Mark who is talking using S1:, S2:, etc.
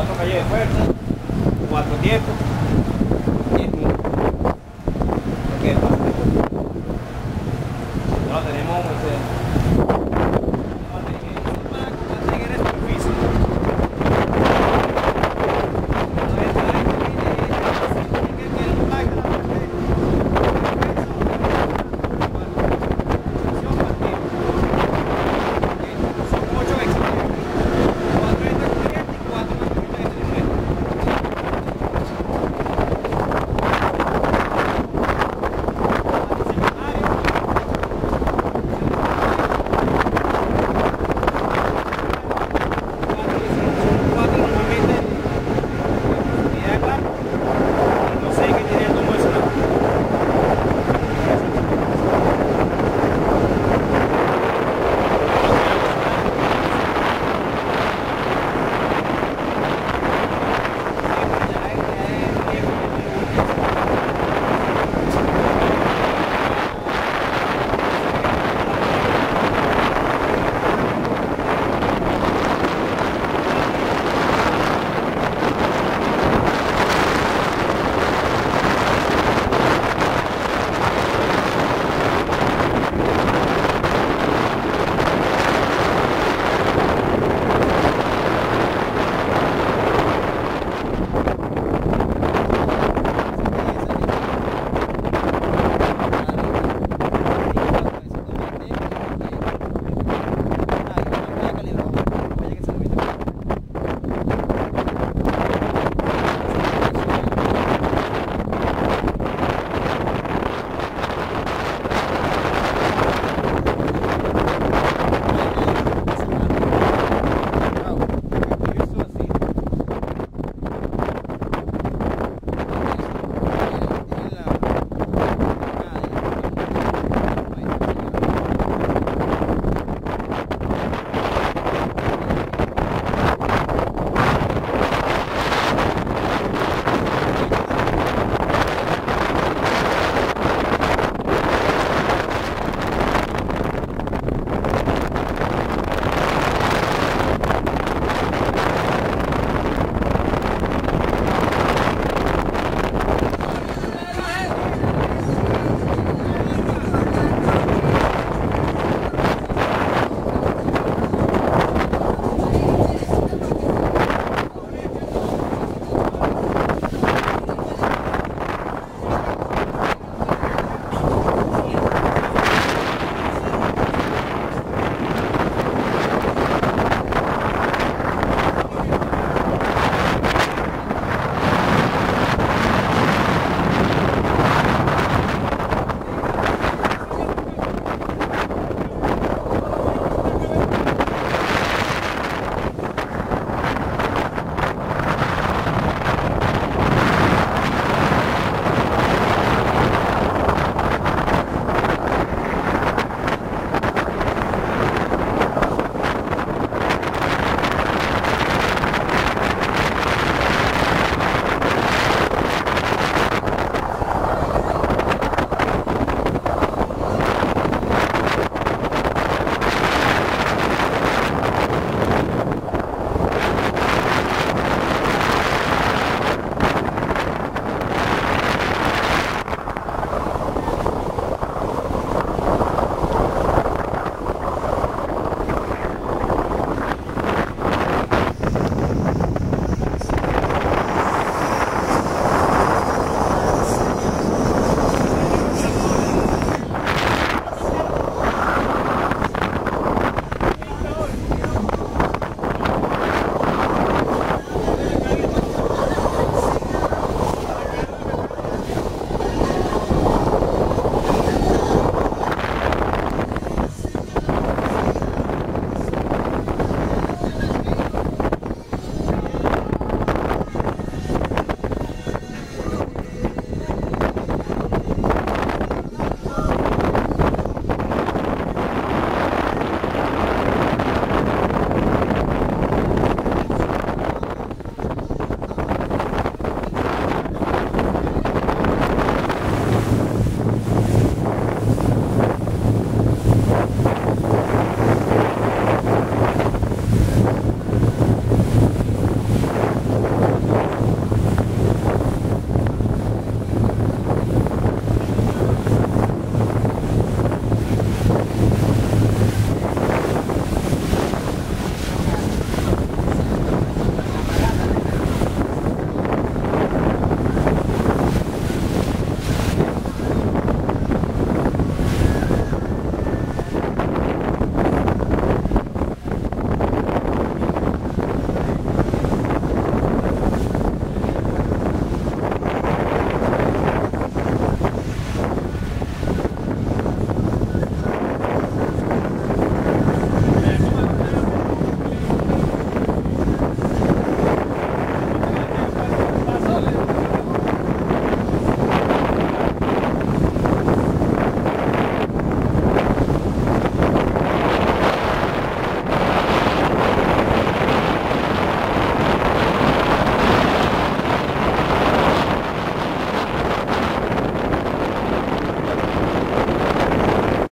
S1: cuatro calles de fuerza, cuatro tiempos.